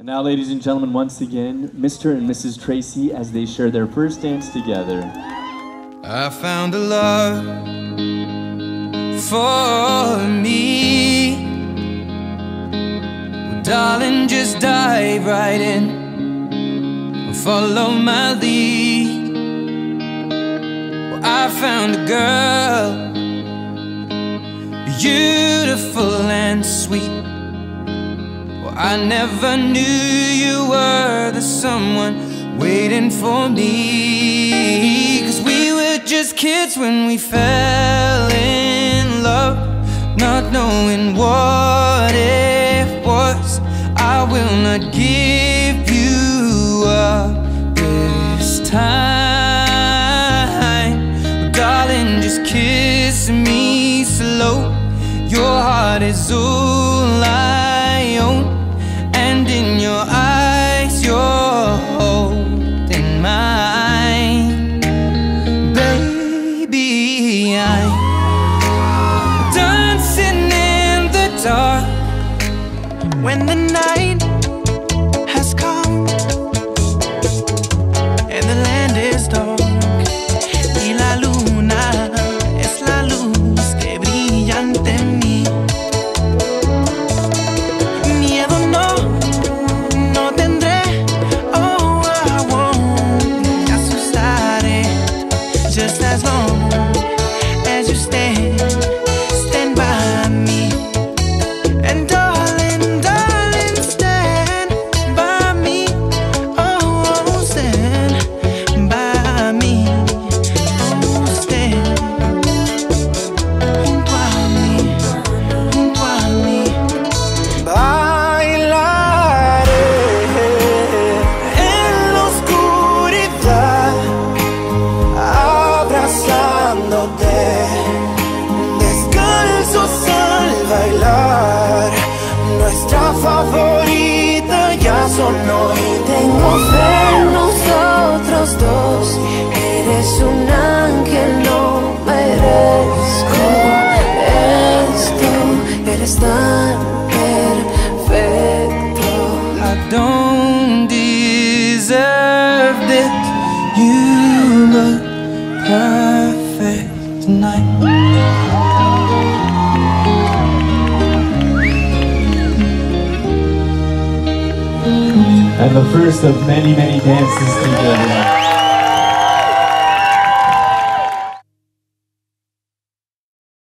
And now, ladies and gentlemen, once again, Mr. and Mrs. Tracy as they share their first dance together. I found a love for me. Well, darling, just dive right in. Follow my lead. Well, I found a girl, beautiful and sweet. I never knew you were the someone waiting for me. Cause we were just kids when we fell in love, not knowing what it was. I will not give you up this time. Darling, just kiss me slow. Your heart is all When the night tengo fe en nosotros dos. Eres un ángel, no merezco esto. Eres tan perfecto. I don't deserve this. You look perfect tonight. And the first of many, many dances together.